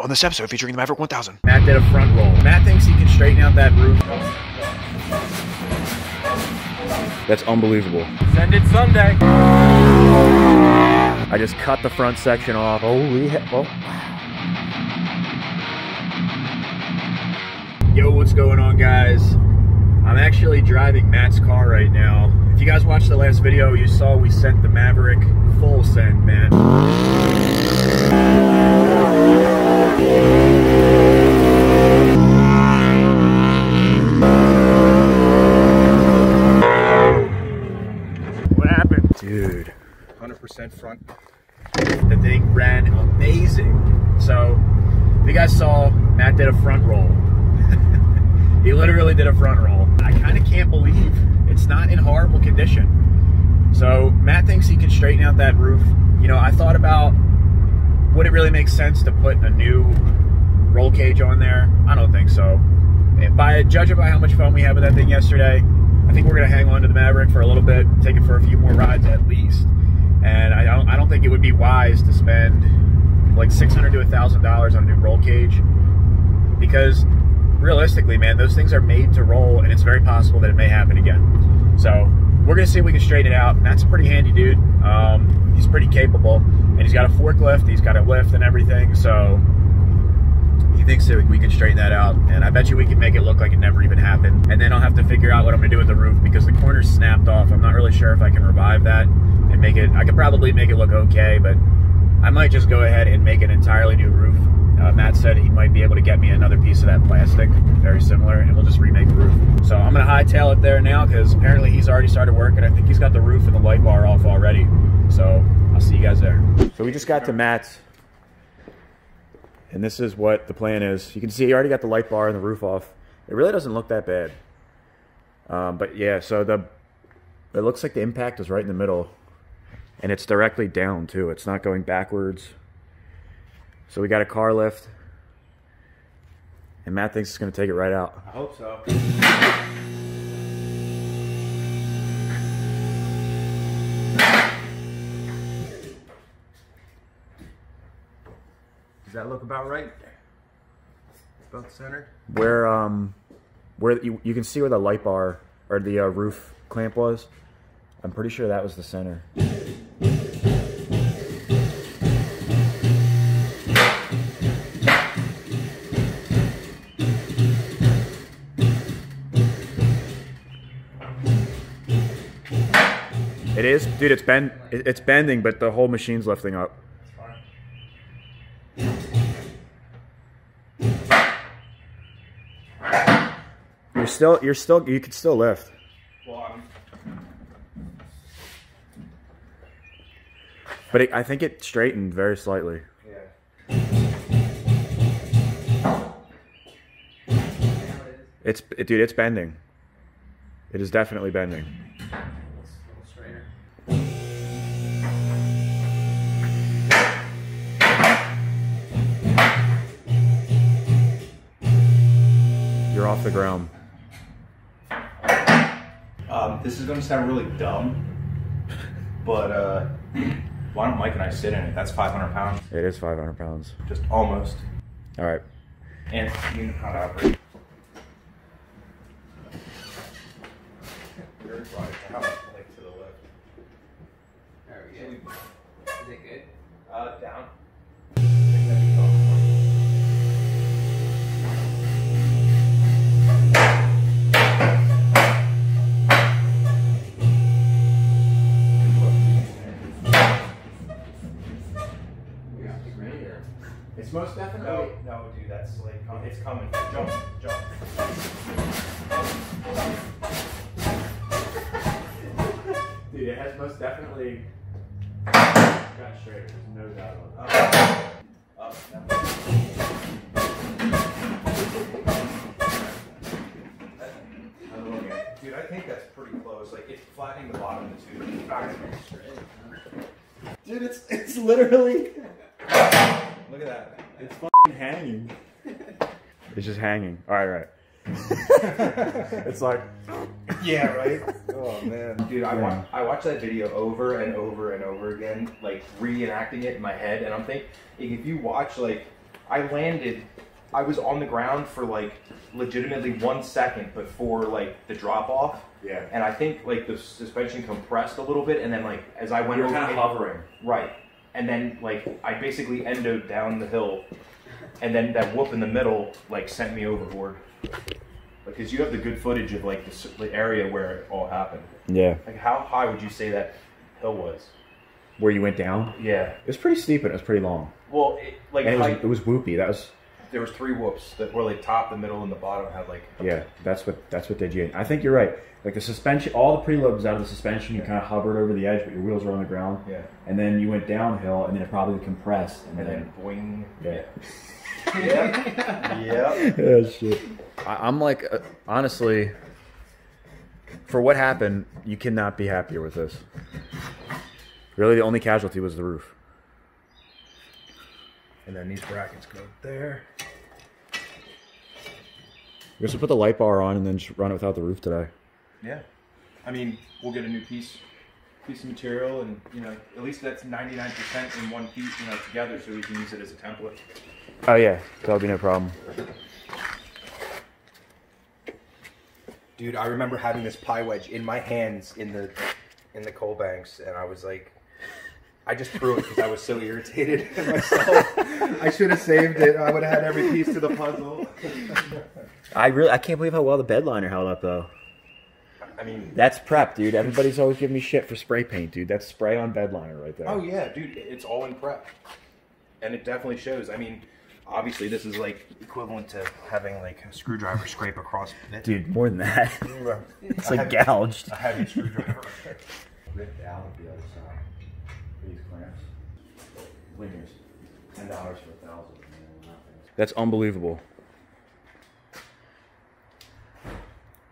On this episode featuring the Maverick 1000. Matt did a front roll. Matt thinks he can straighten out that roof. That's unbelievable. Send it Sunday. I just cut the front section off. Holy hell. Oh. Yo, what's going on, guys? I'm actually driving Matt's car right now. If you guys watched the last video, you saw we sent the Maverick full send, man. What happened? Dude. 100% front. The thing ran amazing. So, if you guys saw, Matt did a front roll. he literally did a front roll. I kind of can't believe it's not in horrible condition. So, Matt thinks he can straighten out that roof. You know, I thought about would it really make sense to put a new roll cage on there? I don't think so. By judging by how much fun we had with that thing yesterday, I think we're gonna hang on to the Maverick for a little bit, take it for a few more rides at least. And I don't, I don't think it would be wise to spend like six hundred to thousand dollars on a new roll cage because realistically, man, those things are made to roll, and it's very possible that it may happen again. So we're gonna see if we can straighten it out. Matt's a pretty handy dude. Um, he's pretty capable, and he's got a forklift. He's got a lift and everything. So he thinks that we can straighten that out, and I bet you we can make it look like it never even happened. And then I'll have to figure out what I'm gonna do with the roof because the corner's snapped off. I'm not really sure if I can revive that and make it. I could probably make it look okay, but I might just go ahead and make an entirely new roof. Uh, Matt said he might be able to get me another piece of that plastic, very similar, and we'll just remake the roof. So I'm gonna hightail it there now because apparently he's already started working. I think he's got the roof and the light bar off already. So I'll see you guys there. So we just got to Matt's, and this is what the plan is. You can see he already got the light bar and the roof off. It really doesn't look that bad. Um, but yeah, so the it looks like the impact is right in the middle, and it's directly down too. It's not going backwards. So we got a car lift, and Matt thinks it's going to take it right out. I hope so. Does that look about right? About centered? Where um, where you, you can see where the light bar or the uh, roof clamp was. I'm pretty sure that was the center. It is, dude. It's bend, it's bending, but the whole machine's lifting up. You're still, you're still, you can still lift. But it, I think it straightened very slightly. yeah. It's, it, dude, it's bending. It is definitely bending. Off the ground. Um, this is going to sound really dumb, but uh, why don't Mike and I sit in it? That's 500 pounds, It is 500 pounds. just almost. All right. And you know how to operate. It's most definitely. no, dude, that's like, com- it's coming. Jump, jump. Dude, it has most definitely got straighter. There's no doubt about that. Up, up, down. Dude, I think that's pretty close. Like, it's flattening the bottom of the tube. Dude, it's it's literally Look at that. it's hanging. It's just hanging. All right, right. it's like Yeah, right. oh man, dude, I watch I watched that video over and over and over again, like reenacting it in my head, and I'm thinking if you watch like I landed. I was on the ground for like legitimately one second before like the drop off. Yeah. And I think like the suspension compressed a little bit, and then like as I went You were over, kind of hovering. Right. And then like I basically endoed down the hill, and then that whoop in the middle like sent me overboard. Because you have the good footage of like the, the area where it all happened. Yeah. Like how high would you say that hill was? Where you went down? Yeah. It was pretty steep and it was pretty long. Well, it, like And it was, height- it was whoopy. That was there was three whoops that were like top, the middle, and the bottom had like yeah. That's what that's what they did. you. I think you're right. Like the suspension, all the preload was out of the suspension. You kind of hovered over the edge, but your wheels were on the ground. Yeah. And then you went downhill, and then it probably compressed, and, and then. then boing. Yeah. Yeah. yeah. Yeah, shit. I, I'm like, uh, honestly, for what happened, you cannot be happier with this. Really, the only casualty was the roof. And then these brackets go there. We're supposed to put the light bar on and then just run it without the roof today. Yeah. I mean, we'll get a new piece piece of material, and you know, at least that's ninety nine percent in one piece, you know, together, so we can use it as a template. Oh yeah, that'll be no problem. Dude, I remember having this pie wedge in my hands in the in the coal banks, and I was like, I just threw it because I was so irritated at myself. I should have saved it. I would have had every piece to the puzzle. I really, I can't believe how well the bedliner held up though. I mean, That's prep, dude. Everybody's always giving me shit for spray paint, dude. That's spray on bedliner right there. Oh yeah, dude, it's all in prep, and it definitely shows. I mean, obviously, this is like equivalent to having like a screwdriver scrape across it. dude, more than that. it's like gouged. A heavy screwdriver. ripped out of the other side. These clamps. Wingers. Ten dollars for a thousand. That's unbelievable.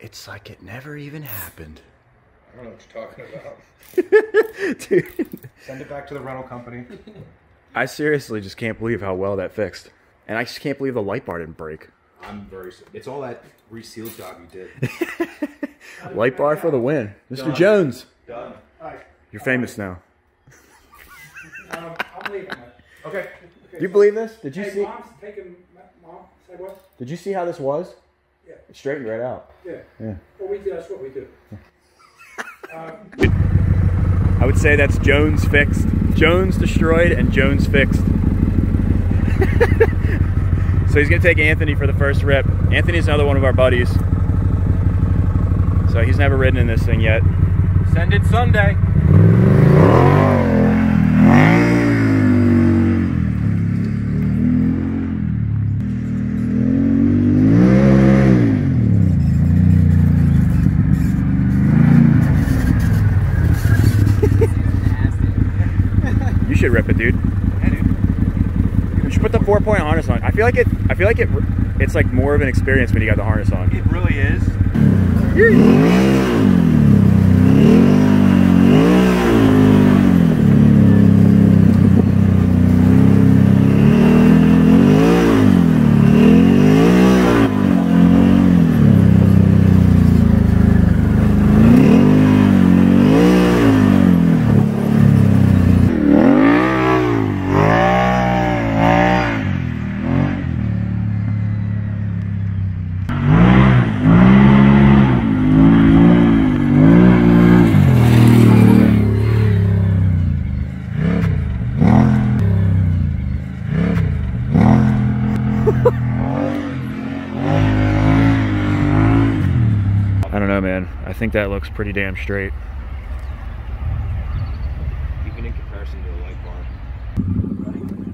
It's like it never even happened. I don't know what you're talking about. Dude. Send it back to the rental company. I seriously just can't believe how well that fixed. And I just can't believe the light bar didn't break. I'm very. It's all that reseal job you did. Light bar for the win. Mr. Jones, Done. you're famous now. Um, I'm leaving it. Okay. Do you believe this? Did you Hey, see mom's taking, mom, say what? Did you see how this was? Yeah. It straightened right out. Yeah. Yeah. Well, we do, that's what we do. Um, I would say that's Jones fixed. Jones destroyed and Jones fixed. so he's gonna take Anthony for the first rip. Anthony's another one of our buddies. So he's never ridden in this thing yet. Send it Sunday. Should rip it, dude. You should put the four point harness on. I feel like it. I feel like it. It's like more of an experience when you got the harness on. It really is don't know, man. I think that looks pretty damn straight. Even in comparison to a light bar.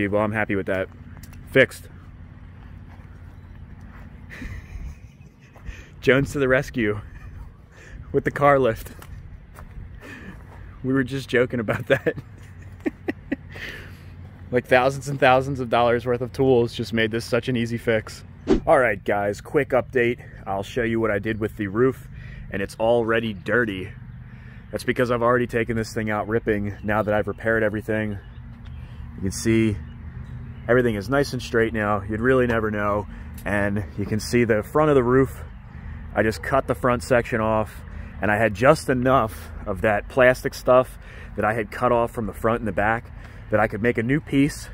Dude. Well, I'm happy with that. Fixed. Jones to the rescue with the car lift. We were just joking about that. like thousands and thousands of dollars worth of tools just made this such an easy fix. All right, guys, quick update. I'll show you what I did with the roof, and it's already dirty. That's because I've already taken this thing out ripping now that I've repaired everything. You can see everything is nice and straight now. You'd really never know. And you can see the front of the roof. I just cut the front section off and I had just enough of that plastic stuff that I had cut off from the front and the back that I could make a new piece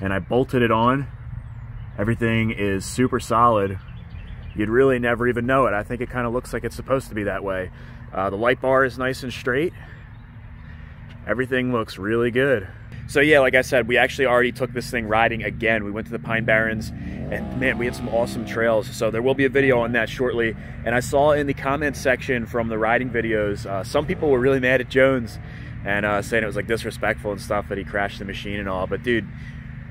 and I bolted it on. Everything is super solid. You'd really never even know it. I think it kind of looks like it's supposed to be that way. Uh, the light bar is nice and straight. Everything looks really good. So yeah, like I said, we actually already took this thing riding again. We went to the Pine Barrens and man, we had some awesome trails. So there will be a video on that shortly. And I saw in the comments section from the riding videos, uh, some people were really mad at Jones and uh, saying it was like disrespectful and stuff that he crashed the machine and all. But dude,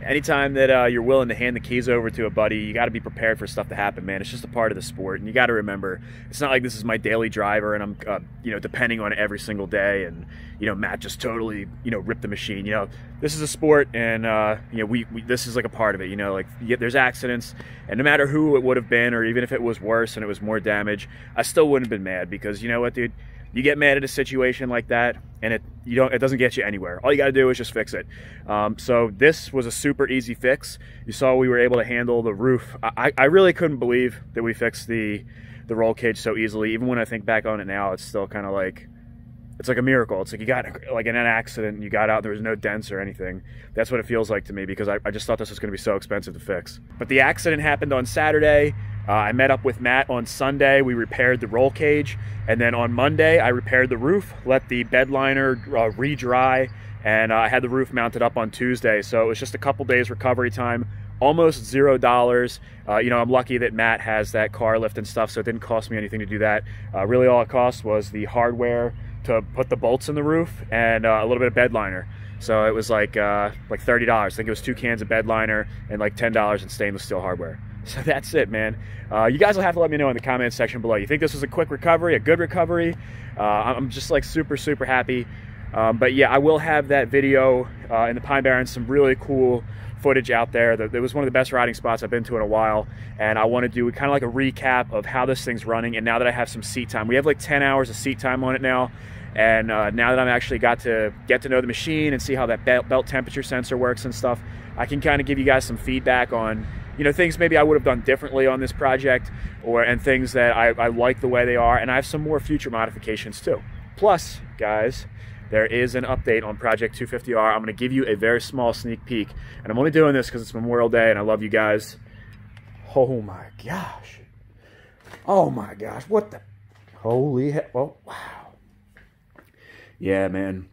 anytime that uh, you're willing to hand the keys over to a buddy, you got to be prepared for stuff to happen, man. It's just a part of the sport, and you got to remember, it's not like this is my daily driver, and I'm, uh, you know, depending on it every single day. And you know, Matt just totally, you know, ripped the machine. You know, this is a sport, and uh, you know, we, we, this is like a part of it. You know, like there's accidents, and no matter who it would have been, or even if it was worse and it was more damage, I still wouldn't have been mad because you know what, dude you get mad at a situation like that and it you don't it doesn't get you anywhere. All you got to do is just fix it. Um, so this was a super easy fix. You saw we were able to handle the roof. I, I really couldn't believe that we fixed the the roll cage so easily. Even when i think back on it now it's still kind of like it's like a miracle. It's like you got like in an accident and you got out there was no dents or anything. That's what it feels like to me because i, I just thought this was going to be so expensive to fix. But the accident happened on saturday uh, I met up with Matt on Sunday. We repaired the roll cage. And then on Monday, I repaired the roof, let the bed liner uh, re-dry, and uh, I had the roof mounted up on Tuesday. So it was just a couple days recovery time, almost zero dollars. Uh, you know, I'm lucky that Matt has that car lift and stuff, so it didn't cost me anything to do that. Uh, really all it cost was the hardware to put the bolts in the roof and uh, a little bit of bed liner. So it was like like $30. I think it was two cans of bed liner and like $10 in stainless steel hardware. So that's it, man. Uh, you guys will have to let me know in the comments section below. You think this was a quick recovery, a good recovery? Uh, I'm just like super, super happy. Um, but yeah, I will have that video uh, in the Pine Barrens, some really cool footage out there. That it was one of the best riding spots I've been to in a while. And I want to do kind of like a recap of how this thing's running. And now that I have some seat time, we have like 10 hours of seat time on it now. And uh, now that I've actually got to get to know the machine and see how that belt temperature sensor works and stuff, I can kind of give you guys some feedback on you know things maybe I would have done differently on this project or and things that I, I like the way they are and I have some more future modifications too. Plus, guys, there is an update on Project 250R. I'm going to give you a very small sneak peek and I'm only doing this because it's Memorial Day and I love you guys. Oh my gosh. Oh my gosh. What the? Holy hell. Oh, wow. Yeah, man.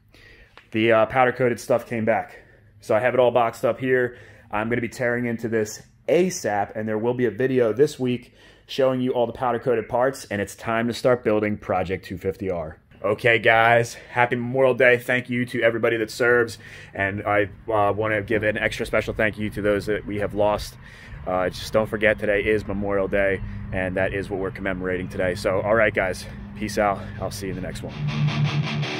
The uh, powder coated stuff came back. So I have it all boxed up here. I'm going to be tearing into this ASAP, and there will be a video this week showing you all the powder coated parts, and it's time to start building Project 250R. Okay, guys, happy Memorial Day. Thank you to everybody that serves, and I uh, want to give an extra special thank you to those that we have lost. Uh, just don't forget, today is Memorial Day, and that is what we're commemorating today. So, all right, guys, peace out. I'll see you in the next one.